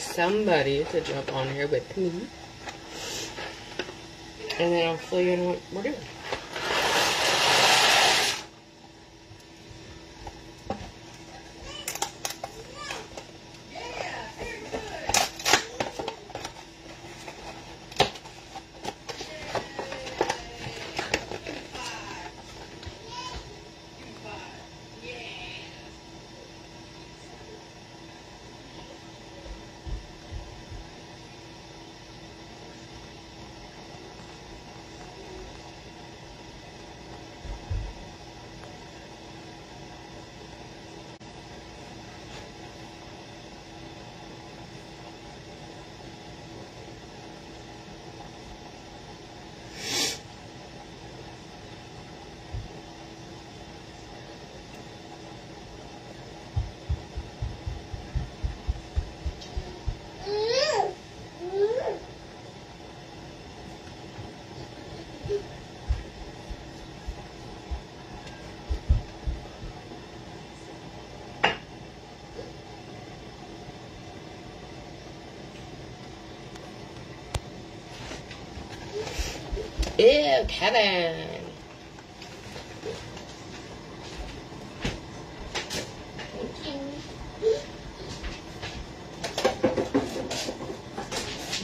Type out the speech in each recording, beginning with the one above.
somebody to jump on here with me. And then I'll fill you in what we're doing. Ew, Kevin.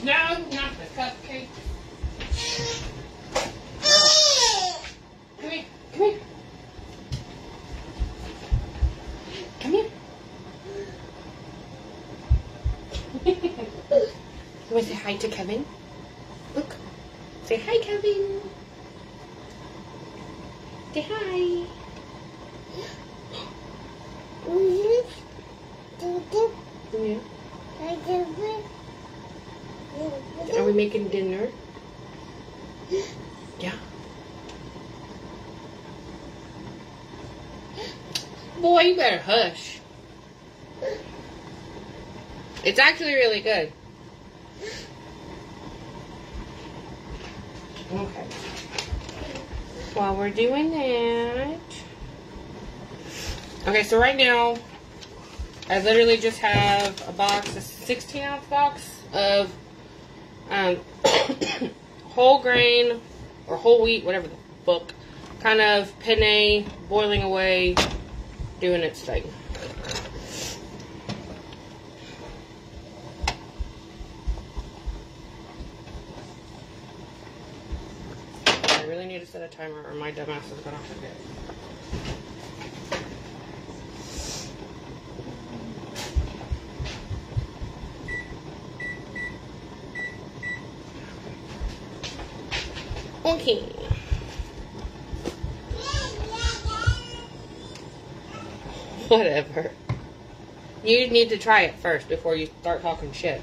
No, not the cupcake. Come here, come here. Come here. you want to say hi to Kevin? Look. Say hi, Kevin. Say hi. Yeah. Are we making dinner? Yeah. Boy, you better hush. It's actually really good. Okay. While we're doing that. Okay, so right now, I literally just have a box, a 16 ounce box of um, whole grain or whole wheat, whatever the fuck, kind of penne boiling away, doing its thing. I really need to set a timer or my dumbass is gonna forget. Whatever. You need to try it first before you start talking shit.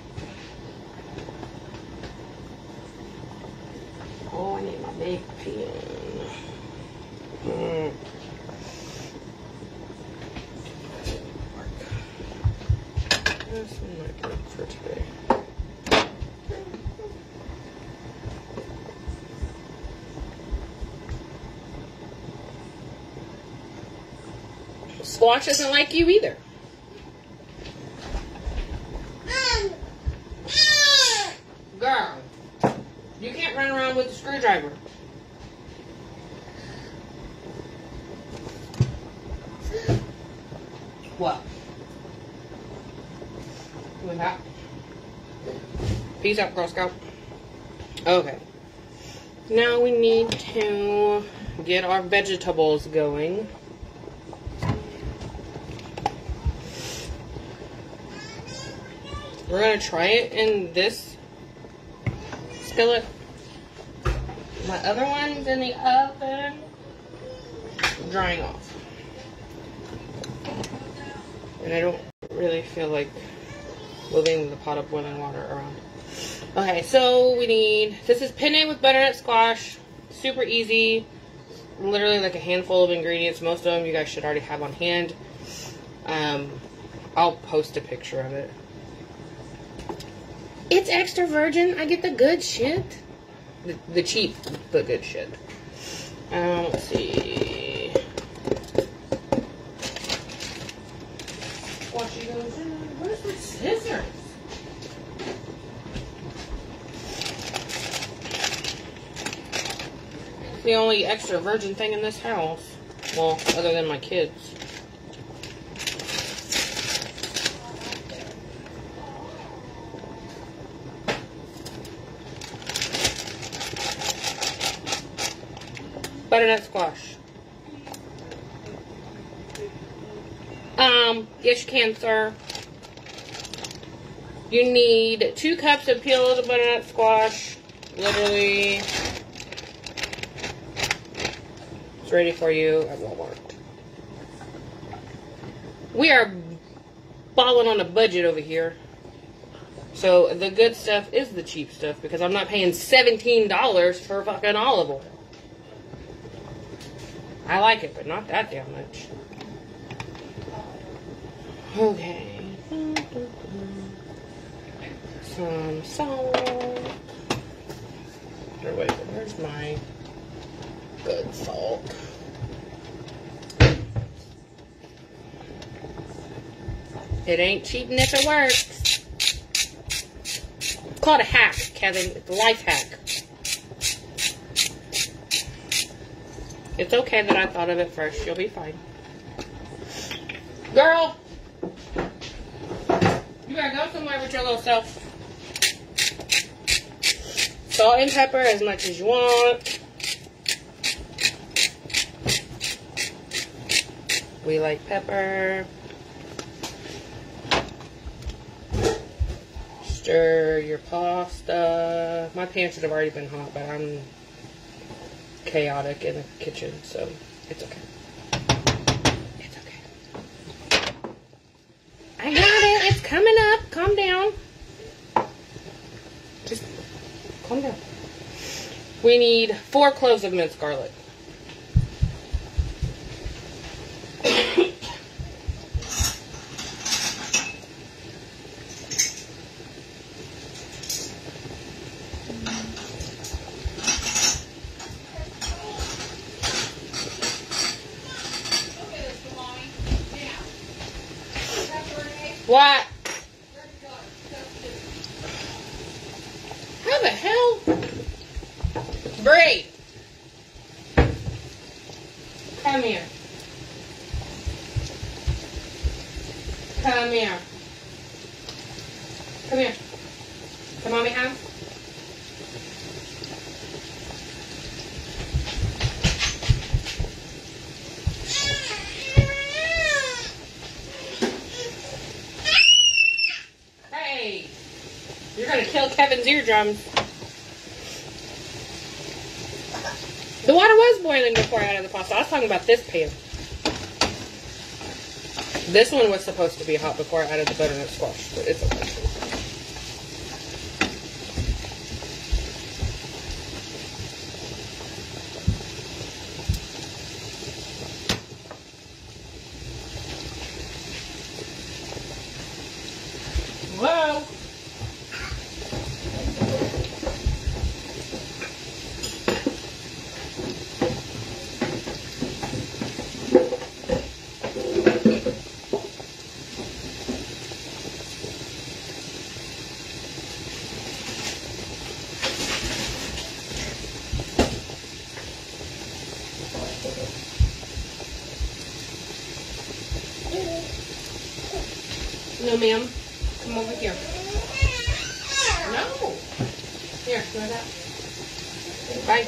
Oh, I need my big pen. Mm. This one might work for today. Squash doesn't like you either. Girl, you can't run around with a screwdriver. What? With that? Peace out, Girl Scout. Okay. Now we need to get our vegetables going. We're gonna try it in this skillet. My other one's in the oven, drying off. And I don't really feel like moving the pot of boiling water around. Okay, so we need, this is penne with butternut squash. Super easy. Literally like a handful of ingredients. Most of them you guys should already have on hand. Um, I'll post a picture of it. It's extra virgin. I get the good shit. The, the cheap, but good shit. Um, let's see. Where's the scissors? The only extra virgin thing in this house. Well, other than my kids. Butternut squash. Um, yes you can, sir. You need two cups of peeled butternut squash. Literally, it's ready for you at Walmart. We are balling on a budget over here. So the good stuff is the cheap stuff because I'm not paying $17 for fucking olive oil. I like it, but not that damn much. Okay. Some salt. Or wait, where's my good salt? It ain't cheating if it works. It's called a hack, Kevin. It's a life hack. It's okay that I thought of it first. You'll be fine. Girl! You gotta go somewhere with your little self. Salt and pepper as much as you want. We like pepper. Stir your pasta. My should have already been hot, but I'm chaotic in the kitchen, so it's okay. It's okay. I got it. It's coming up. Calm down. Just calm down. We need four cloves of minced garlic. What? How the hell? Bree. Come here. Come here. Come here. Come mommy house. Hey, you're gonna kill Eardrums. The water was boiling before I added the pasta. I was talking about this pan. This one was supposed to be hot before I added the butternut squash, but it's okay. No, ma'am. Come over here. No. Here, go that. Bye.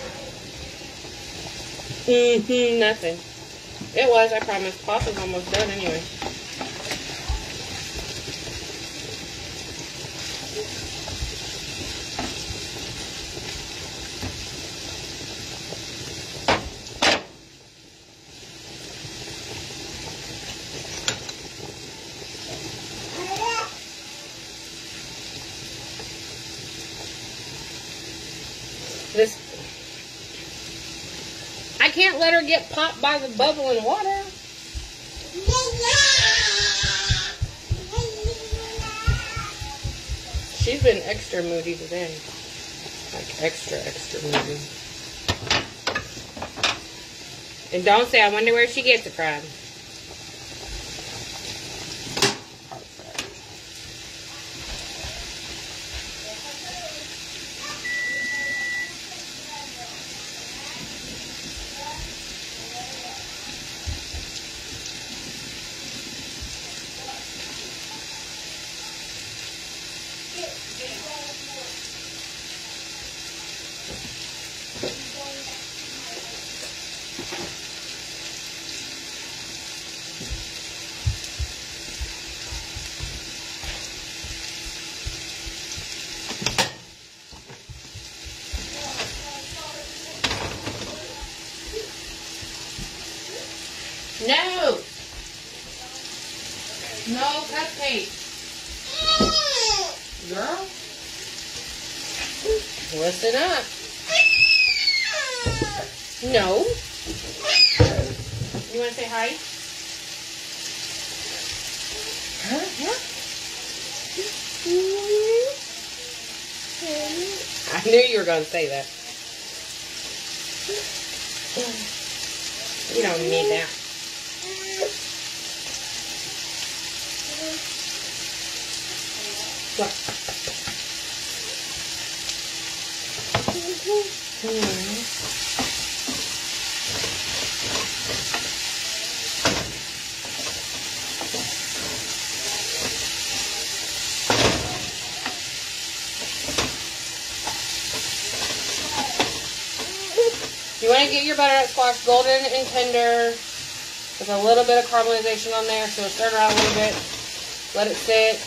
Mm-hmm, nothing. It was, I promise. Pasta's almost done anyway. This. I can't let her water. She's been extra moody today. Like extra, extra moody. And don't say, I wonder where she gets it from. No. No cupcake. Girl. Listen up. No. You want to say hi? Huh? Yeah. I knew you were going to say that. You don't need that. Hmm. You want to get your butternut squash golden and tender with a little bit of caramelization on there. So stir it around a little bit. Let it sit.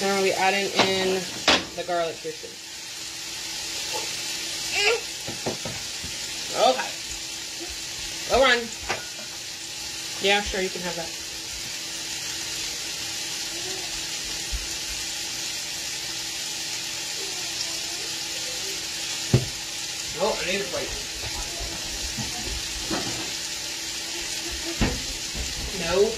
Then we'll be adding in the garlic juices. Okay. Go run. Yeah, sure, you can have that. Oh, I need a plate. No.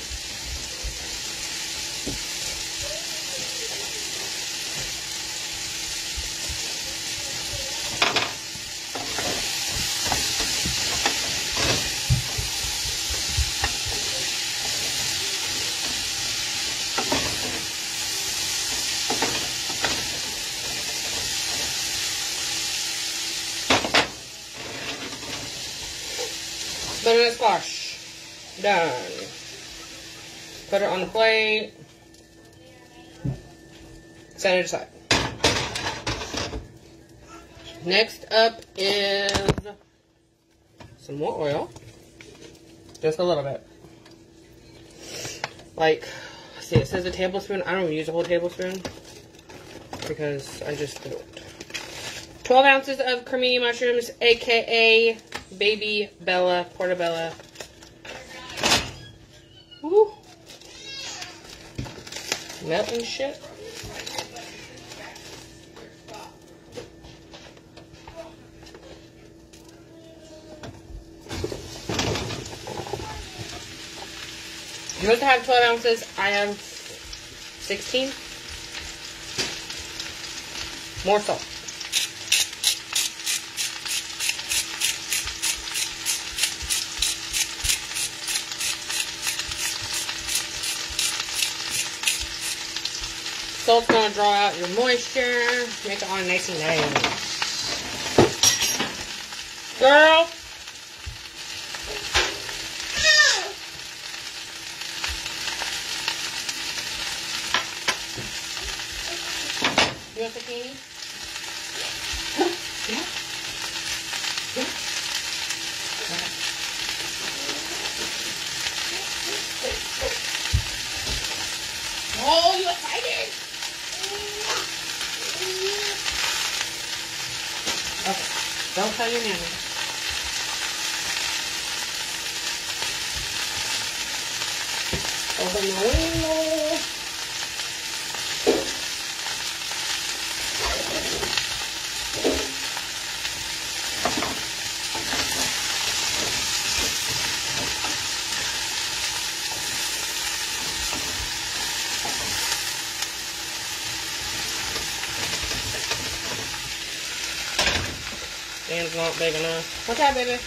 Butternut squash. Done. Put it on the plate. Set it aside. Next up is some more oil. Just a little bit. Like, see, it says a tablespoon. I don't use a whole tablespoon because I just don't. 12 ounces of cremini mushrooms, aka baby Bella portobello. Woo. Melting shit. You're supposed to have 12 ounces. I have 16. More salt. Salt's gonna draw out your moisture, make it all nice and nice. Girl. You want zucchini? Yeah. Oh, you excited? Okay. Don't tell your nanny. Open the window. What's that, baby?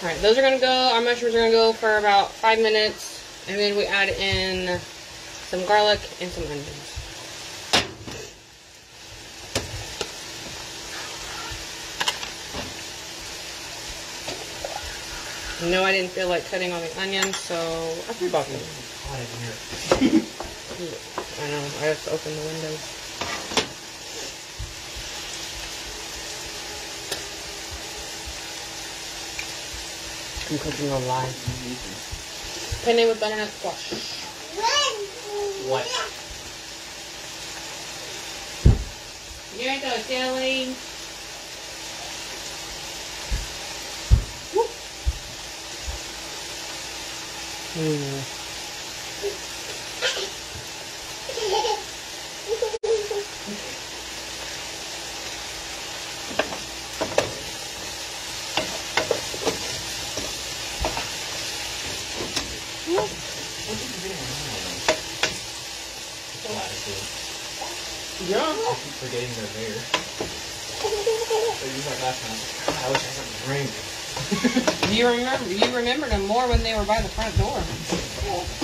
All right, those are gonna go. Our mushrooms are gonna go for about five minutes, and then we add in some garlic and some onions. No, I didn't feel like cutting all the onions, so I of them. Hot in here. I know. I have to open the windows. I'm cooking on live. Penne with butternut squash. What? You ain't so silly. Hmm. I keep forgetting they're there. But you like last time, I wish I had to drink. You remember you remembered them more when they were by the front door.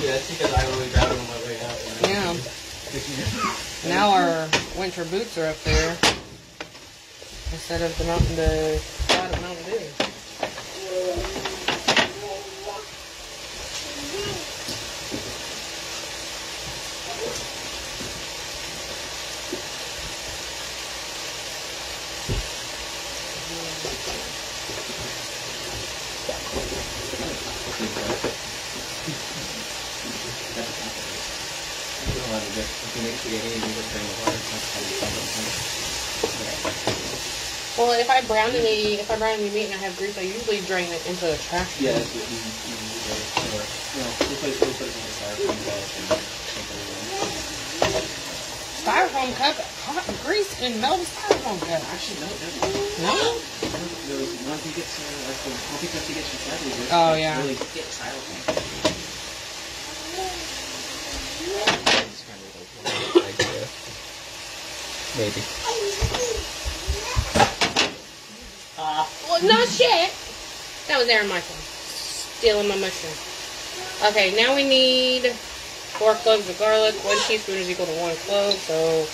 Yeah, that's because I really grabbed them on my way out. Yeah. Yeah. Now our winter boots are up there instead of the mountain the side of Mountain Dew. You don't have to get, if you make and you just drain the water, that's how you it. Well, if I brown any if I brown any meat and I have grease, I usually drain it into the trash. Yeah, that's what you, you do. Or, you know, we'll put, we'll put it in the styrofoam bowl and take it away. Styrofoam cup, hot grease in melted styrofoam cup. Actually, no, doesn't. No. Those, once you get the, once you get get your sandwiches, Oh, yeah. really thick styrofoam. It's kind of like one idea. Maybe. Ah. Well, not shit. That was Aaron Michael stealing my mushroom. Okay, now we need four cloves of garlic. One teaspoon is equal to one clove, so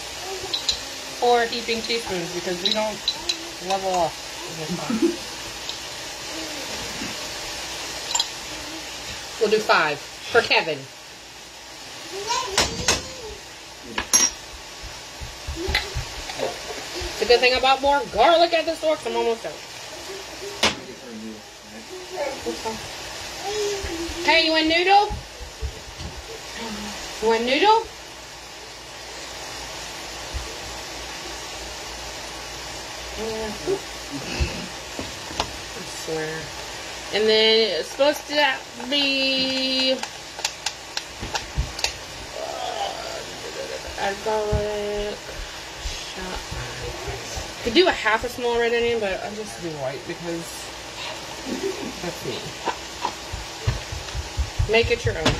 four heaping teaspoons because we don't level off. we'll do five for Kevin. Good thing about more garlic at the store, 'cause I'm almost done. Hey, you want noodle? You want noodle? I swear. And then it's supposed to be. Uh, garlic. Shot. Could do a half a small red onion, but I'm just doing white because that's me. Make it your own.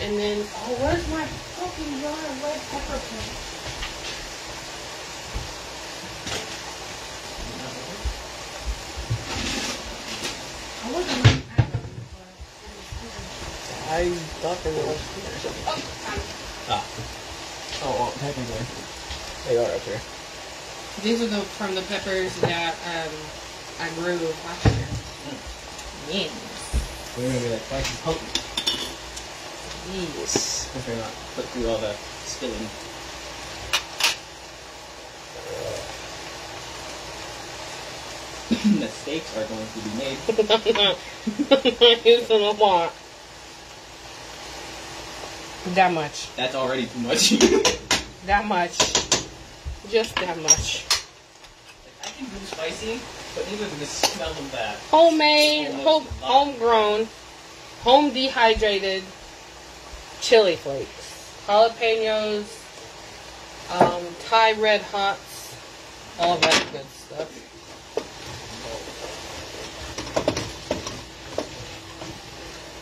And then, oh, where's my fucking jar of red pepper plant? I wasn't gonna them, I thought they were upstairs. but- Oh, Ah. Oh, well, technically. They are up here. These are the from the peppers that um, I grew last year. Yes. We're gonna be like twice as potent Yes. if they're not put through all the spilling. Mistakes are going to be made. I'm not, I'm not using a lot. That much. That's already too much. That much. Just that much. I can do spicy, but even the smell of that. Homemade, home, homegrown, home dehydrated chili flakes. Jalapenos, um, Thai red hots, all that good stuff.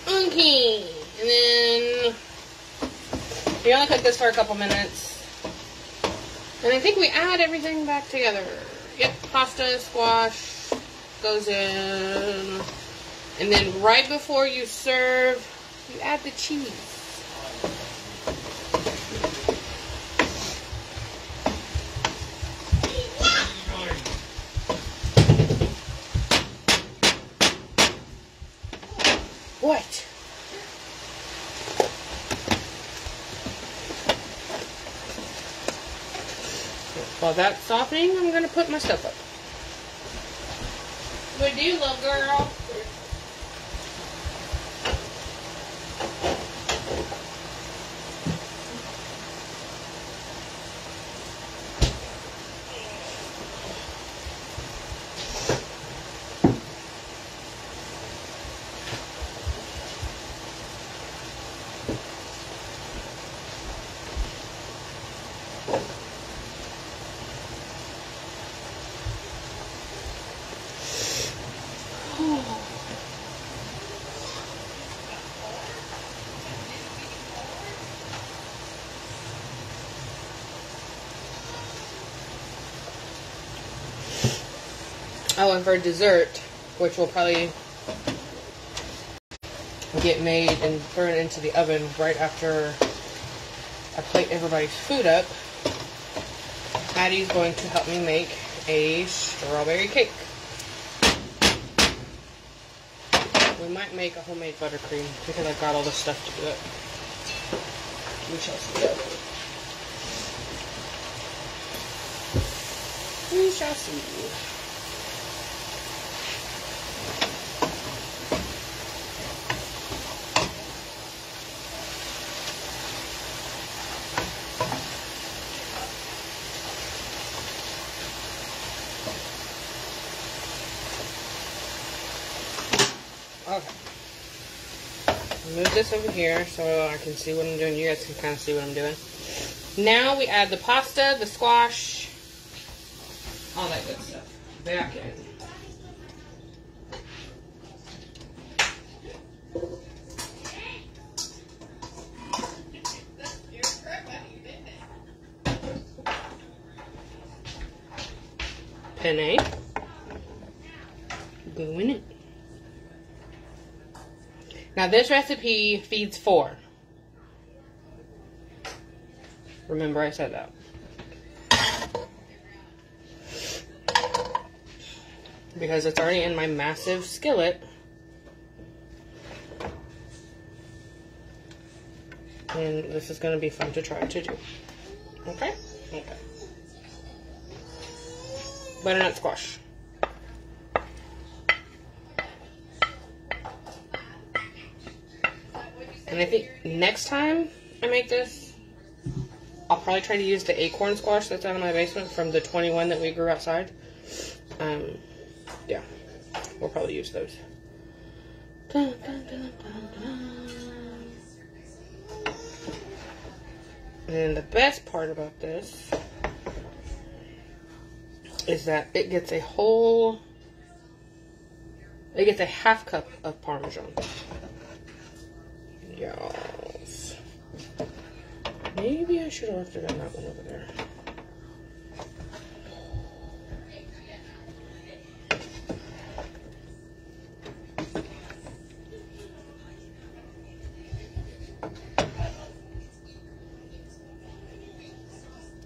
Okay, and then we only cook this for a couple minutes. And I think we add everything back together. Yep, pasta, squash goes in. And then right before you serve, you add the cheese. What? While that's softening, I'm gonna put my stuff up. What do you, little girl? Oh, and for dessert, which will probably get made and thrown into the oven right after I plate everybody's food up, Addie's going to help me make a strawberry cake. We might make a homemade buttercream because I've got all the stuff to do it. We shall see. We shall see. Okay. Move this over here so I can see what I'm doing. You guys can kind of see what I'm doing. Now we add the pasta, the squash, all that good stuff. Back in. Penne. Go in it. Now this recipe feeds four. Remember I said that. Because it's already in my massive skillet. And this is going to be fun to try to do. Okay? Okay. Butternut squash. And I think next time I make this, I'll probably try to use the acorn squash that's out of my basement from the 21 that we grew outside. Um, yeah, we'll probably use those. Dun, dun, dun, and the best part about this is that it gets a whole, it gets a half cup of Parmesan. Yes. Maybe I should have left it on that one over there.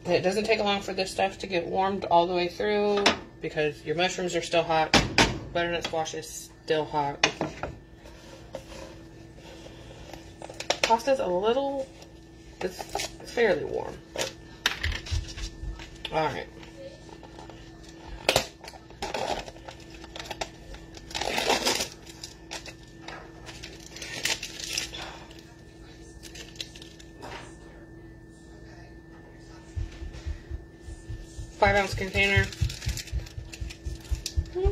it doesn't take long for this stuff to get warmed all the way through because your mushrooms are still hot, butternut squash is still hot. Pasta's a little, it's fairly warm. All right. Five ounce container. Hmm.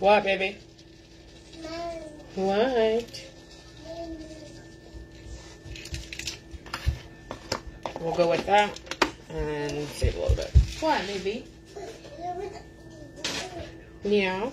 What, baby? What? We'll go with that and save a little bit. What, maybe? Yeah.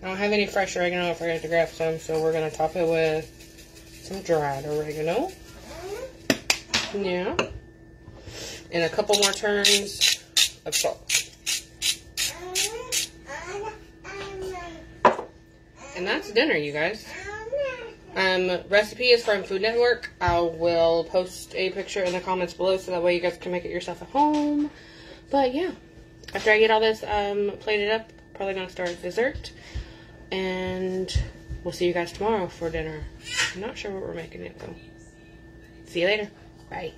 I don't have any fresh oregano. I forgot to grab some, so we're gonna top it with some dried oregano. Yeah. And a couple more turns of salt. And that's dinner, you guys. Um, recipe is from Food Network. I will post a picture in the comments below so that way you guys can make it yourself at home. But yeah, after I get all this um, plated up, probably gonna start dessert. And we'll see you guys tomorrow for dinner. I'm not sure what we're making it though. See you later. Bye.